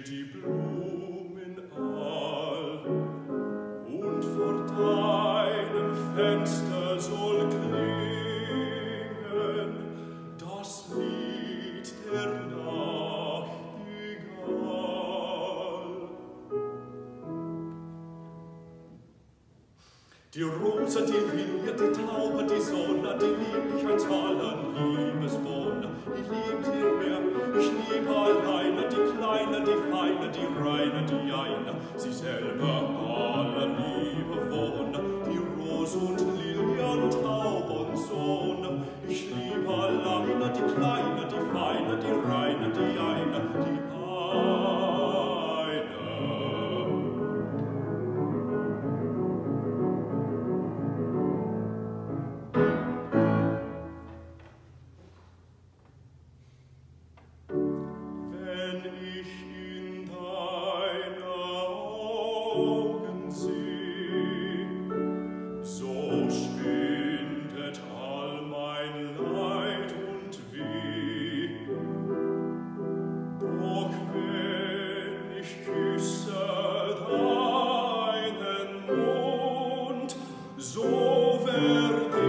die Blumen all und vor deinem Fenster soll klingen das Lied. Die Rose, die Lilie, die Taube, die Sonne, die lieb ich Lieblichkeit aller Liebeswonne, ich lieb dir mehr, ich lieb allein, kleine, die feine, die reine, die eine, sie selber alle Liebe wohne, verde